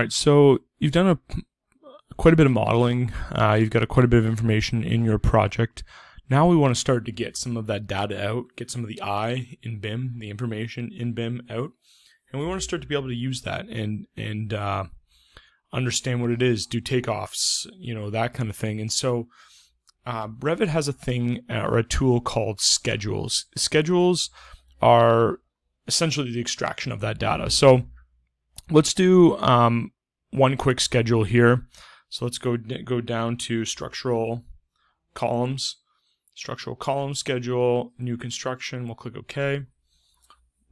All right, so you've done a quite a bit of modeling. Uh, you've got a, quite a bit of information in your project. Now we want to start to get some of that data out, get some of the I in BIM, the information in BIM out, and we want to start to be able to use that and and uh, understand what it is, do takeoffs, you know, that kind of thing. And so uh, Revit has a thing uh, or a tool called schedules. Schedules are essentially the extraction of that data. So let's do um, one quick schedule here. So let's go go down to structural columns, structural column schedule, new construction. We'll click OK.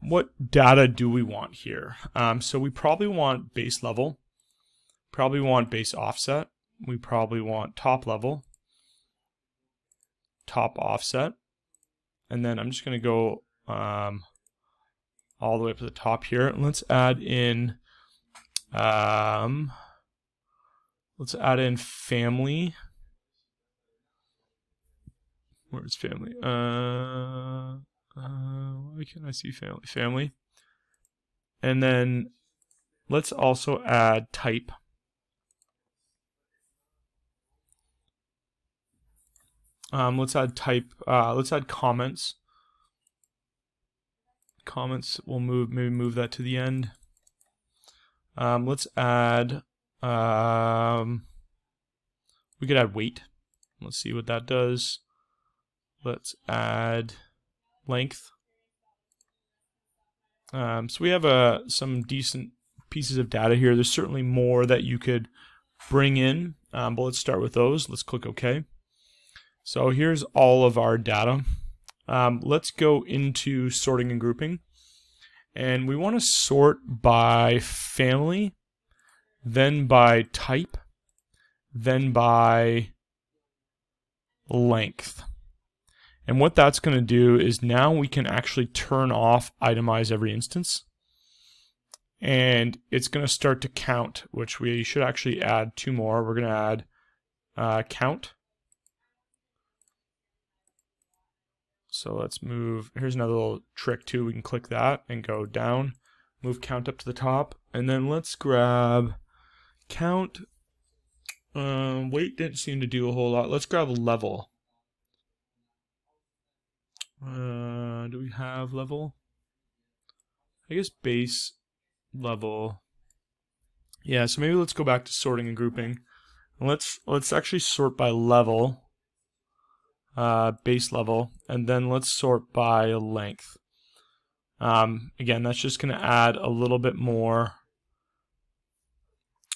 What data do we want here? Um, so we probably want base level, probably want base offset. We probably want top level, top offset. And then I'm just going to go um, all the way up to the top here. Let's add in, um, let's add in family. Where's family? Uh, uh, why can't I see family? Family. And then let's also add type. Um, let's add type, uh, let's add comments. Comments, we'll move, maybe move that to the end. Um, let's add, um, we could add weight. Let's see what that does. Let's add length. Um, so we have uh, some decent pieces of data here. There's certainly more that you could bring in, um, but let's start with those. Let's click OK. So here's all of our data. Um, let's go into sorting and grouping. And we want to sort by family, then by type, then by length. And what that's going to do is now we can actually turn off itemize every instance. And it's going to start to count, which we should actually add two more. We're going to add uh, count So let's move, here's another little trick too. We can click that and go down, move count up to the top, and then let's grab count. Um, weight didn't seem to do a whole lot. Let's grab level. Uh, do we have level? I guess base level. Yeah, so maybe let's go back to sorting and grouping. Let's let's actually sort by level uh, base level, and then let's sort by length. Um, again, that's just going to add a little bit more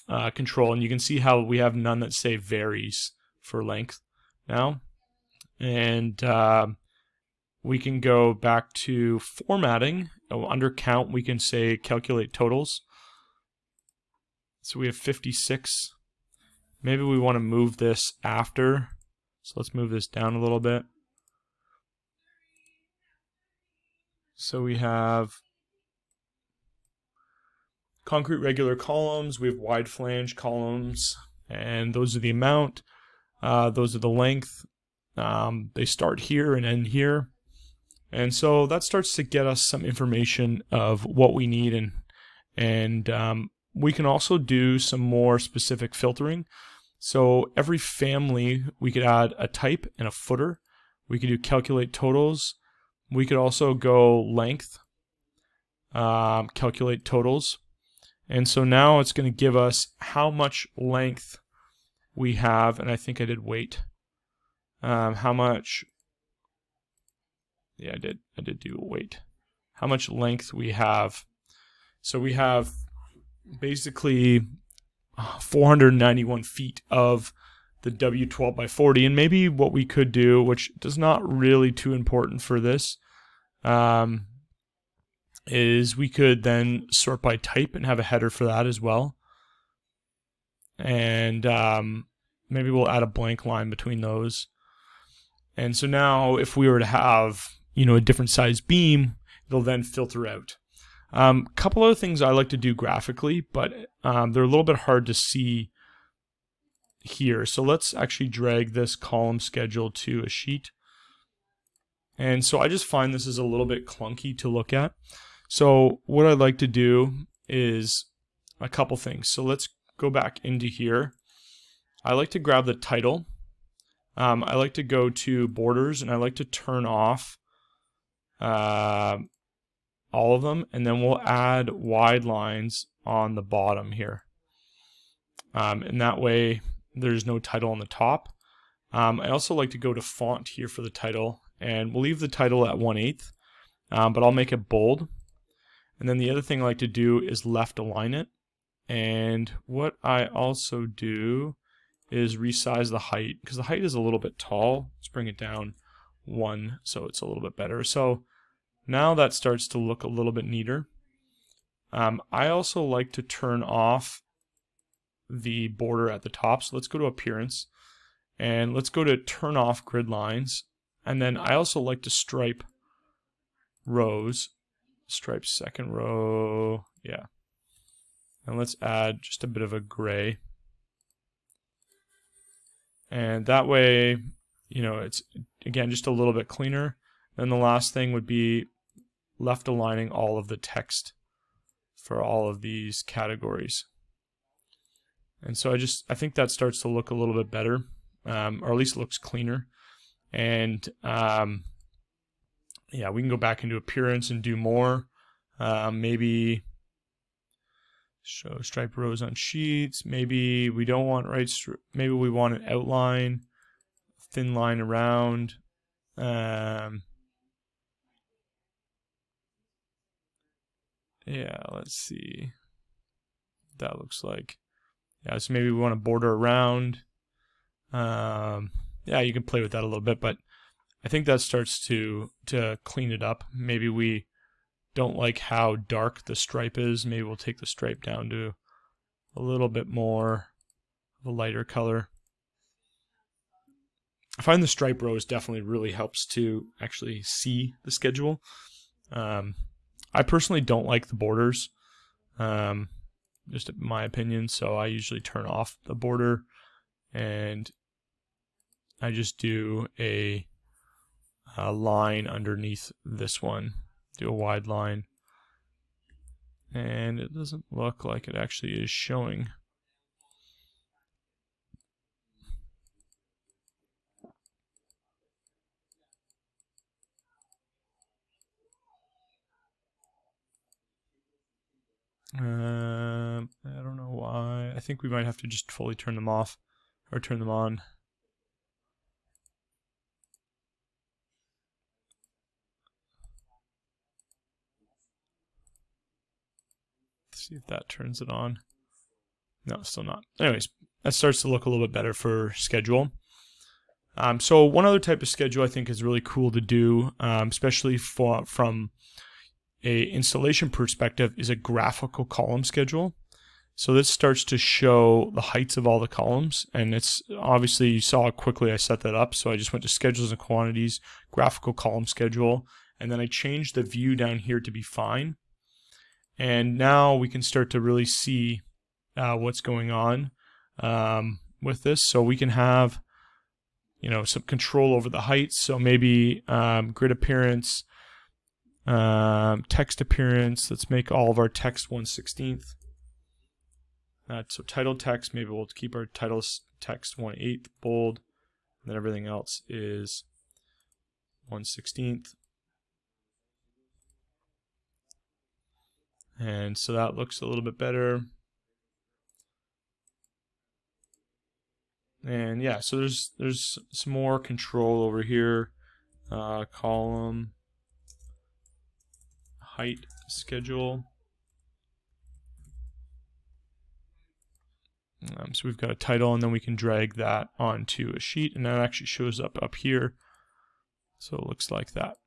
uh, control, and you can see how we have none that say varies for length now. And uh, we can go back to formatting. Oh, under count, we can say calculate totals. So we have 56. Maybe we want to move this after so let's move this down a little bit. So we have concrete regular columns, we have wide flange columns, and those are the amount, uh, those are the length. Um, they start here and end here. And so that starts to get us some information of what we need and and um, we can also do some more specific filtering. So every family, we could add a type and a footer. We could do calculate totals. We could also go length, um, calculate totals. And so now it's going to give us how much length we have, and I think I did weight. Um, how much, yeah, I did, I did do weight. How much length we have. So we have basically 491 feet of the W12 by 40. And maybe what we could do, which is not really too important for this, um, is we could then sort by type and have a header for that as well. And um, maybe we'll add a blank line between those. And so now if we were to have, you know, a different size beam, it'll then filter out. A um, couple other things I like to do graphically, but um, they're a little bit hard to see here. So let's actually drag this column schedule to a sheet. And so I just find this is a little bit clunky to look at. So what I'd like to do is a couple things. So let's go back into here. I like to grab the title. Um, I like to go to borders and I like to turn off uh, all of them and then we'll add wide lines on the bottom here. Um, and that way there's no title on the top. Um, I also like to go to font here for the title and we'll leave the title at 1 8 um, but I'll make it bold. And then the other thing I like to do is left align it. And what I also do is resize the height because the height is a little bit tall. Let's bring it down one so it's a little bit better. So now that starts to look a little bit neater. Um, I also like to turn off the border at the top. So let's go to appearance and let's go to turn off grid lines. And then I also like to stripe rows. Stripe second row. Yeah. And let's add just a bit of a gray. And that way, you know, it's again just a little bit cleaner. Then the last thing would be left aligning all of the text for all of these categories. And so I just, I think that starts to look a little bit better, um, or at least looks cleaner. And um, yeah, we can go back into appearance and do more. Um, maybe show stripe rows on sheets. Maybe we don't want right. Maybe we want an outline, thin line around. Um, yeah, let's see. That looks like. Yeah, so maybe we want to border around. Um, yeah, you can play with that a little bit, but I think that starts to to clean it up. Maybe we don't like how dark the stripe is. Maybe we'll take the stripe down to a little bit more of a lighter color. I find the stripe rows definitely really helps to actually see the schedule. Um, I personally don't like the borders, um, just my opinion, so I usually turn off the border and I just do a, a line underneath this one do a wide line. And it doesn't look like it actually is showing. Uh, I don't know why. I think we might have to just fully turn them off or turn them on. see if that turns it on. No, still not. Anyways, that starts to look a little bit better for schedule. Um, so one other type of schedule I think is really cool to do, um, especially for, from a installation perspective, is a graphical column schedule. So this starts to show the heights of all the columns, and it's obviously you saw how quickly I set that up. So I just went to schedules and quantities, graphical column schedule, and then I changed the view down here to be fine. And now we can start to really see uh, what's going on um, with this. So we can have, you know, some control over the heights. So maybe um, grid appearance, um, text appearance. Let's make all of our text 1 16th. Uh, so title text, maybe we'll keep our title text 1 8th bold. And then everything else is 1 16th. And so that looks a little bit better. And yeah, so there's there's some more control over here. Uh, column, height, schedule. Um, so we've got a title, and then we can drag that onto a sheet, and that actually shows up up here. So it looks like that.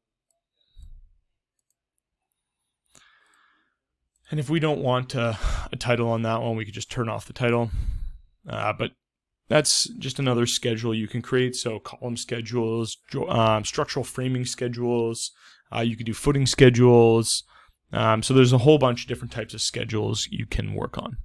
And if we don't want uh, a title on that one, we could just turn off the title. Uh, but that's just another schedule you can create. So column schedules, um, structural framing schedules. Uh, you can do footing schedules. Um, so there's a whole bunch of different types of schedules you can work on.